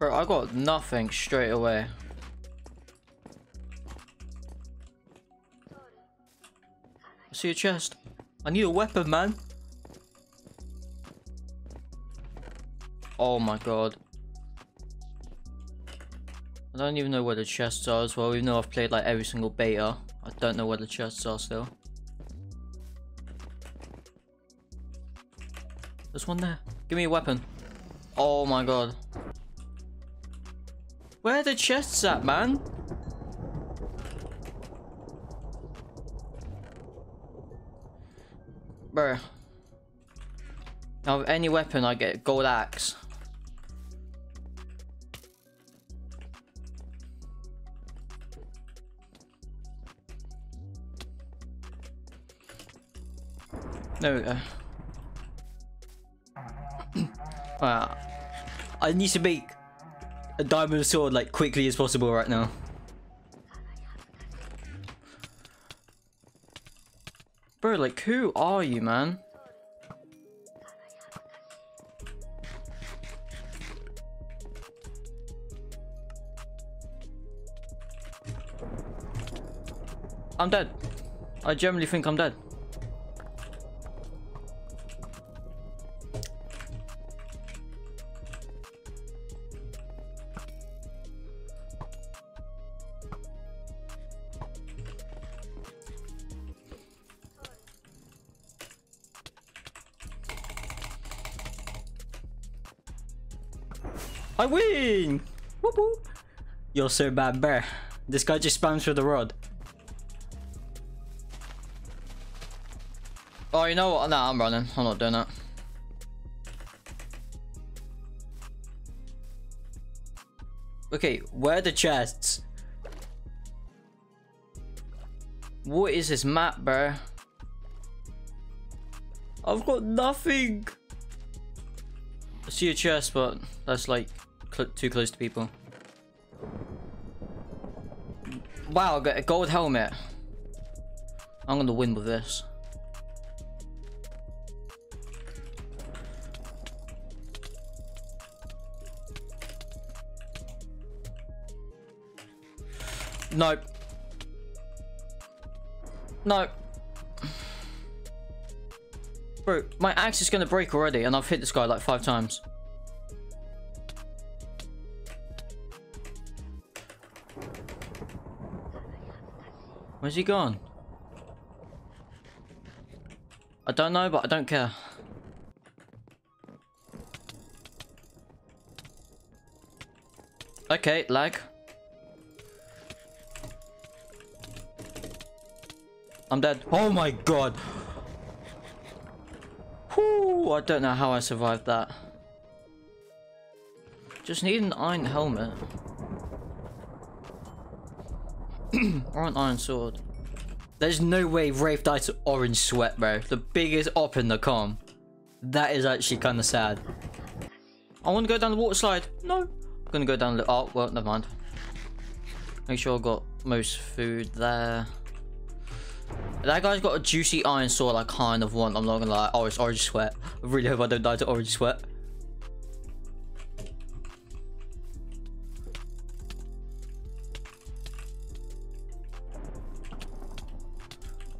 Bro, I got nothing straight away. I see a chest. I need a weapon, man. Oh my god. I don't even know where the chests are as well, even though I've played like every single beta. I don't know where the chests are still. There's one there. Give me a weapon. Oh my god. Where the chests at, man? Bro. Now, any weapon, I get gold axe. There we go. wow. I need to make a diamond sword like quickly as possible right now. Bro, like who are you, man? I'm dead. I generally think I'm dead. I win! Whoop whoop. You're so bad, bear. This guy just spams through the rod. Oh, you know what? Nah, I'm running. I'm not doing that. Okay, where are the chests? What is this map, bro? I've got nothing. I see a chest, but that's like cl too close to people. Wow, a gold helmet. I'm gonna win with this. Nope. Nope. Bro, my axe is gonna break already and I've hit this guy like five times. Where's he gone? I don't know, but I don't care. Okay, lag. I'm dead. Oh my god. Whew, I don't know how I survived that. Just need an iron helmet. or an iron sword. There's no way Wraith died to orange sweat, bro. The biggest op in the com. That is actually kind of sad. I want to go down the water slide. No. I'm going to go down the... Oh, well, never mind. Make sure I've got most food there. That guy's got a juicy iron sword I kind of want, I'm not gonna lie. Oh, it's orange sweat. I really hope I don't die to orange sweat.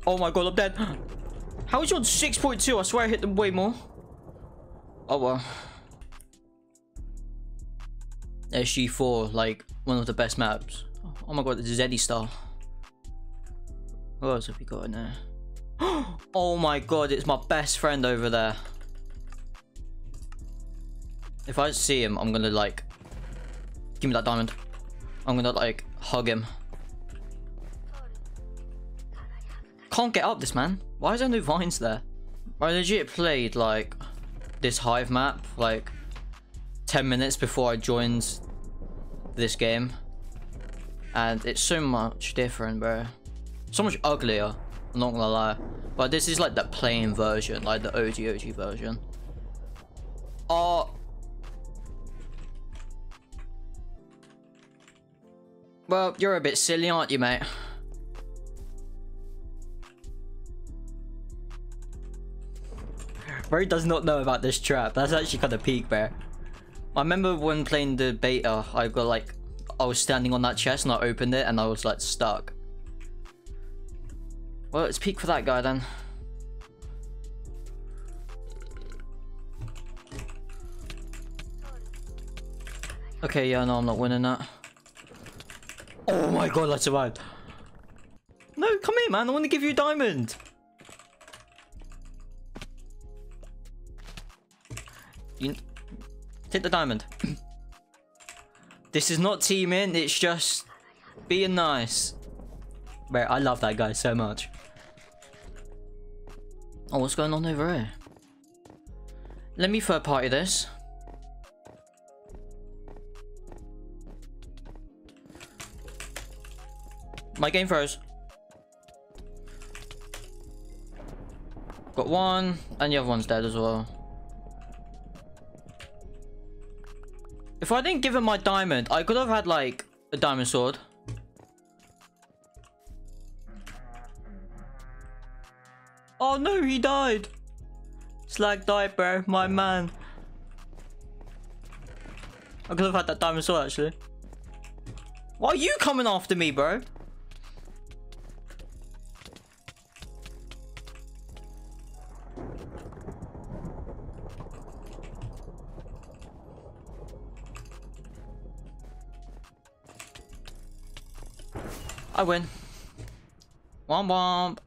Oh my god, I'm dead. How is you on 6.2? I swear I hit them way more. Oh well. SG4, like, one of the best maps. Oh my god, this is Eddie Star. What else have we got in there? oh my god, it's my best friend over there. If I see him, I'm gonna like... Give me that diamond. I'm gonna like hug him. Can't get up this man. Why is there no vines there? I legit played like this hive map like 10 minutes before I joined this game. And it's so much different, bro so much uglier. I'm not gonna lie. But this is like the plain version, like the OG OG version. Oh. Well, you're a bit silly, aren't you, mate? Bro does not know about this trap. That's actually kind of peak, bear. I remember when playing the beta, I got like, I was standing on that chest and I opened it and I was like stuck. Well, it's peak for that guy then. Okay, yeah, no, I'm not winning that. Oh my god, I survived. No, come here, man. I want to give you a diamond. You take the diamond. this is not teaming. It's just being nice. Bro, I love that guy so much. Oh, what's going on over here? Let me third party this. My game froze. Got one, and the other one's dead as well. If I didn't give him my diamond, I could have had like a diamond sword. Oh no, he died. Slag died, bro. My man. I could have had that diamond sword actually. Why are you coming after me, bro? I win. Womp womp.